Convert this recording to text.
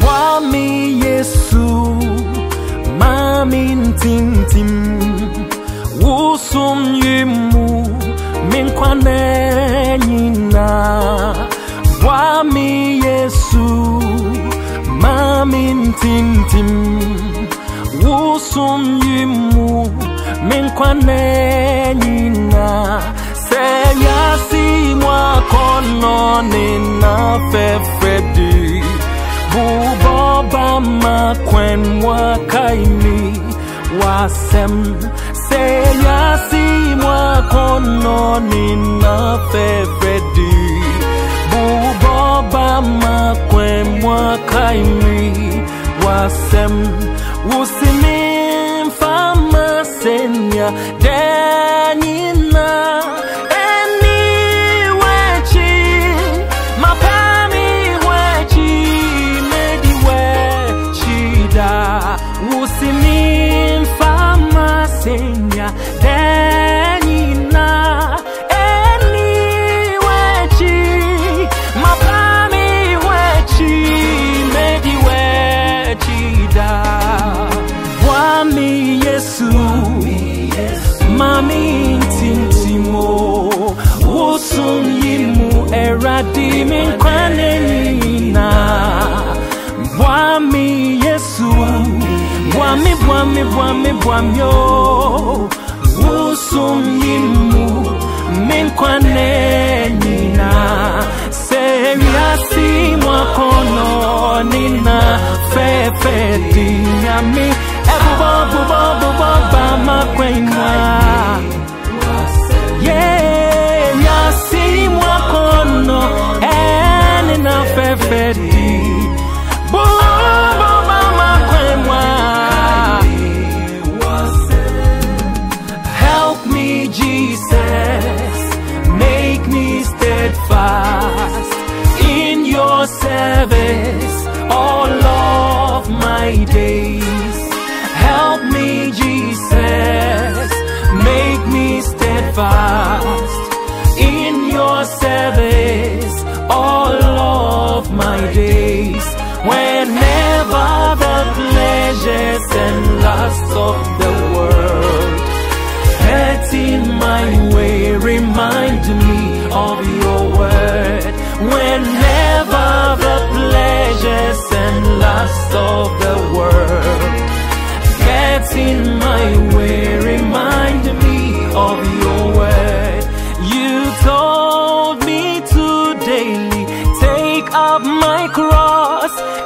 Mwami Yesu mami ntintim wusum yimu minkwane nyina. Mwami Yesu mami ntintim wusum yimu minkwane nyina. Fɛfɛdi bubɔba makwen mwakaini wasɛm sɛ yasi mwakono nina fɛfɛdi bubɔba makwen mwakaini wasɛm wusimi mfama senya Eradi Minkwane Nina. Wami Yesu, Wami Wami Wami Wami Yo, Wosum Yimu Minkwane Nina. Seriasi Mwakono Nina. Fefe Help me, Jesus. Make me steadfast in your service all of my days. Help me, Jesus. Make me steadfast my days. Whenever us.